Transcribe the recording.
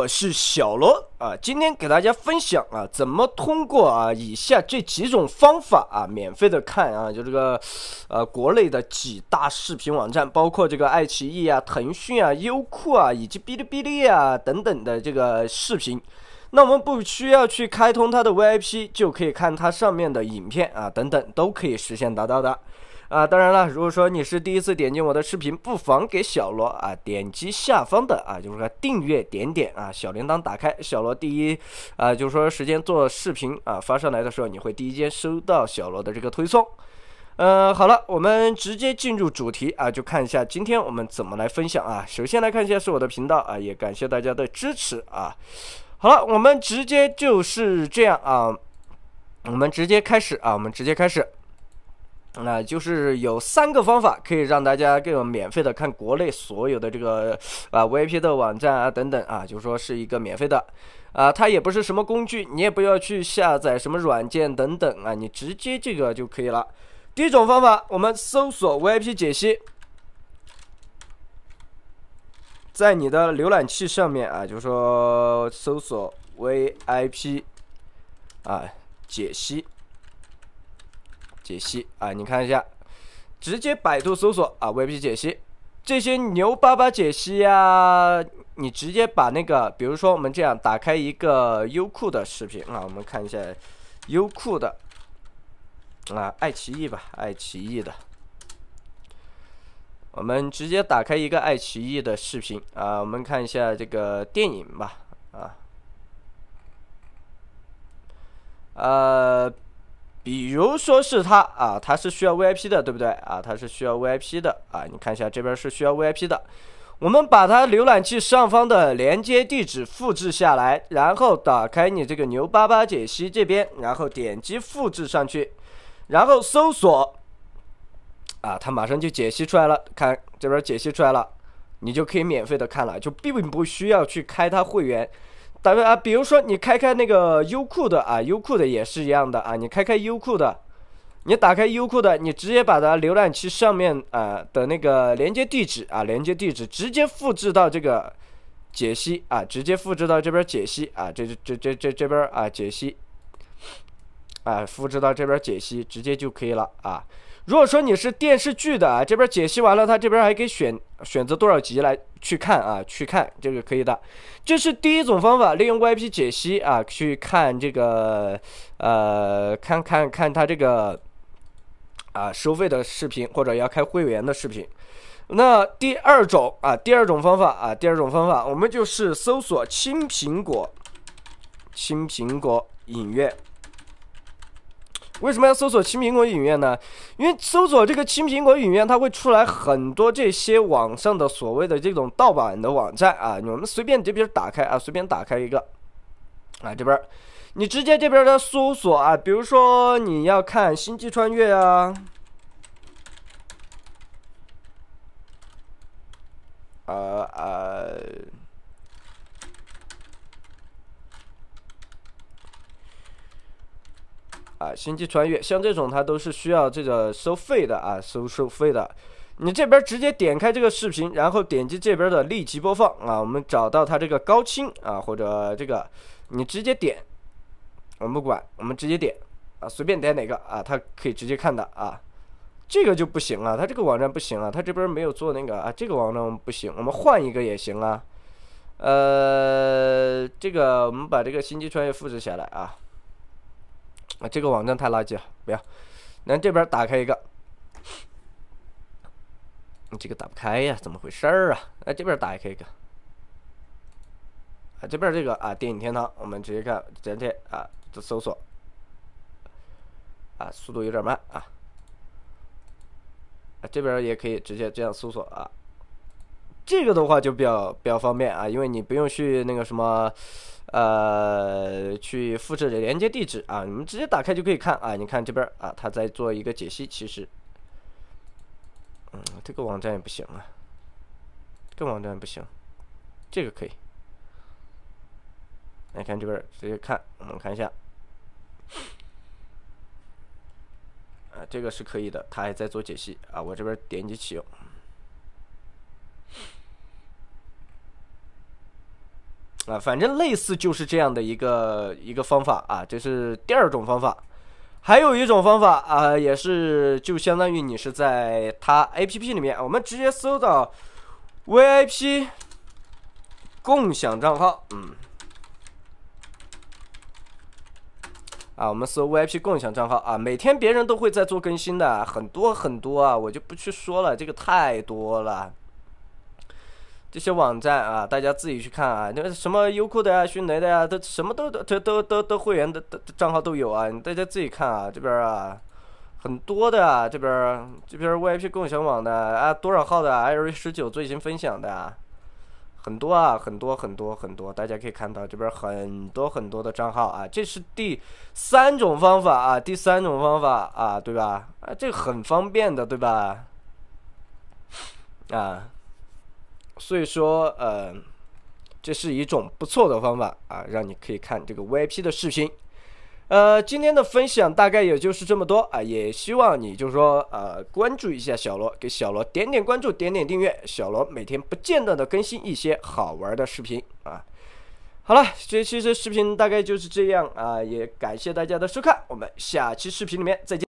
我是小罗啊，今天给大家分享啊，怎么通过啊以下这几种方法啊，免费的看啊，就这个呃国内的几大视频网站，包括这个爱奇艺啊、腾讯啊、优酷啊，以及哔哩哔哩啊等等的这个视频。那我们不需要去开通它的 VIP，就可以看它上面的影片啊，等等都可以实现达到的。啊，当然了，如果说你是第一次点进我的视频，不妨给小罗啊点击下方的啊，就是说订阅点点啊，小铃铛打开，小罗第一啊，就是说时间做视频啊发上来的时候，你会第一间收到小罗的这个推送。呃，好了，我们直接进入主题啊，就看一下今天我们怎么来分享啊。首先来看一下是我的频道啊，也感谢大家的支持啊。好了，我们直接就是这样啊，我们直接开始啊，我们直接开始。那就是有三个方法可以让大家更有免费的看国内所有的这个啊 VIP 的网站啊等等啊，就是说是一个免费的啊，它也不是什么工具，你也不要去下载什么软件等等啊，你直接这个就可以了。第一种方法，我们搜索 VIP 解析，在你的浏览器上面啊，就是说搜索 VIP 啊解析。解析。啊，你看一下，直接百度搜索啊，VIP 解析。这些牛巴巴解析呀，你直接把那个，比如说我们这样打开一个优酷的视频啊，我们看一下优酷的啊，爱奇艺吧，爱奇艺的，我们直接打开一个爱奇艺的视频啊，我们看一下这个电影吧，啊，呃。比如说是它啊，它是需要 VIP 的，对不对啊？它是需要 VIP 的啊。你看一下这边是需要 VIP 的，我们把它浏览器上方的连接地址复制下来，然后打开你这个牛巴巴解析这边，然后点击复制上去，然后搜索啊，它马上就解析出来了。看这边解析出来了，你就可以免费的看了，就并不需要去开它会员。打个啊，比如说你开开那个优酷的啊，优酷的也是一样的啊，你开开优酷的，你打开优酷的，你直接把它浏览器上面啊的那个连接地址啊，连接地址直接复制到这个解析啊，直接复制到这边解析啊，这这这这这这边啊解析，啊复制到这边解析，直接就可以了啊。如果说你是电视剧的啊，这边解析完了，它这边还可以选选择多少集来去看啊，去看这个可以的。这是第一种方法，利用 VIP 解析啊去看这个呃看看看它这个啊收费的视频或者要开会员的视频。那第二种啊第二种方法啊第二种方法，我们就是搜索青苹果青苹果影院。为什么要搜索青苹果影院呢？因为搜索这个青苹果影院，它会出来很多这些网上的所谓的这种盗版的网站啊。我们随便这边打开啊，随便打开一个啊，这边你直接这边的搜索啊，比如说你要看《星际穿越》啊，呃呃。啊，星际穿越像这种，它都是需要这个收费的啊，收收费的。你这边直接点开这个视频，然后点击这边的立即播放啊，我们找到它这个高清啊，或者这个你直接点，我们不管，我们直接点啊，随便点哪个啊，它可以直接看的啊。这个就不行啊，它这个网站不行啊，它这边没有做那个啊，这个网站不行，我们换一个也行啊。呃，这个我们把这个星际穿越复制下来啊。啊，这个网站太垃圾了，不要。那这边打开一个，你这个打不开呀？怎么回事儿啊？哎，这边打开一个，啊，这边这个啊，电影天堂，我们直接看直接啊，这搜索，啊，速度有点慢啊。啊，这边也可以直接这样搜索啊。这个的话就比较比较方便啊，因为你不用去那个什么。呃，去复制连接地址啊，你们直接打开就可以看啊。你看这边啊，他在做一个解析。其实，嗯，这个网站也不行啊，这个网站不行，这个可以。来看这边直接看，我们看一下，啊，这个是可以的，他还在做解析啊。我这边点击启用。啊，反正类似就是这样的一个一个方法啊，这是第二种方法。还有一种方法啊，也是就相当于你是在它 A P P 里面，我们直接搜到 V I P 共享账号，嗯，啊，我们搜 V I P 共享账号啊，每天别人都会在做更新的，很多很多啊，我就不去说了，这个太多了。这些网站啊，大家自己去看啊，那什么优酷的呀、迅雷的呀，都什么都都都都都会员的的账号都有啊，大家自己看啊，这边啊很多的啊，这边这边 VIP 共享网的啊，多少号的 L 十九最新分享的很多啊，很多很多很多，大家可以看到这边很多很多的账号啊，这是第三种方法啊，第三种方法啊，对吧？啊，这很方便的，对吧？啊。所以说，呃，这是一种不错的方法啊，让你可以看这个 VIP 的视频。呃，今天的分享大概也就是这么多啊，也希望你就是说，呃，关注一下小罗，给小罗点点关注，点点订阅，小罗每天不间断的更新一些好玩的视频啊。好了，这期的视频大概就是这样啊，也感谢大家的收看，我们下期视频里面再见。